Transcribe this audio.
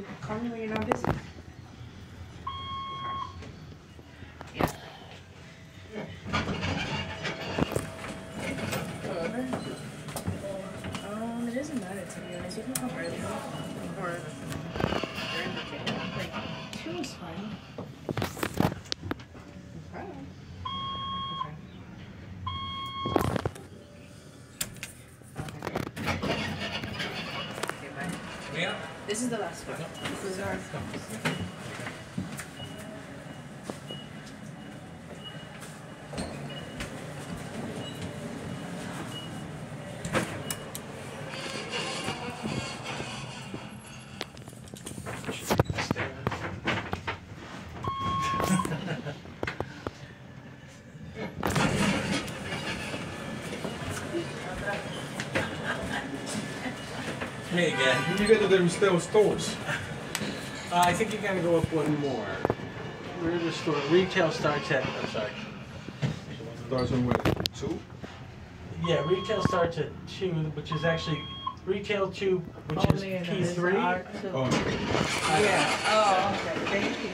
call me when you're not busy. Yeah. Um, it doesn't matter to be honest. You can come early or during the day. Like two is fine. Okay. Okay. Okay. Okay, bye. Yeah. This is the last one. This is our. Me again. You get to them still stores. Uh, I think you gotta go up one more. Where the store retail starts at? I'm sorry. Starts on what? Two? Yeah, retail starts at two, which is actually retail two, which Only is and then P there's three. R two. Oh, Yeah. Oh, okay. Thank you.